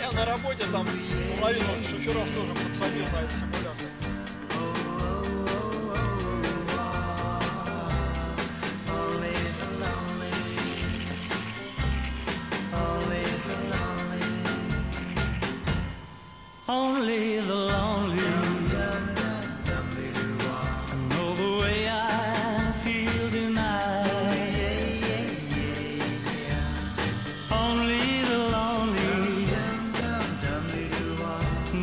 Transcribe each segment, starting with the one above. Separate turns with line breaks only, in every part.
Я на работе там половину шоферов тоже подсадил на этот симулятор.
Only the lonely know the way I feel tonight. Only the lonely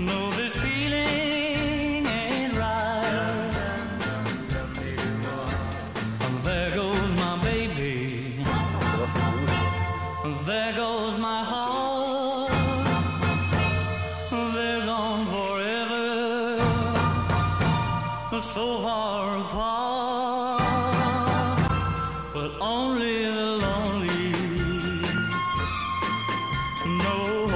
know this feeling ain't right. And there goes my baby. There goes my so far apart, but only the lonely know.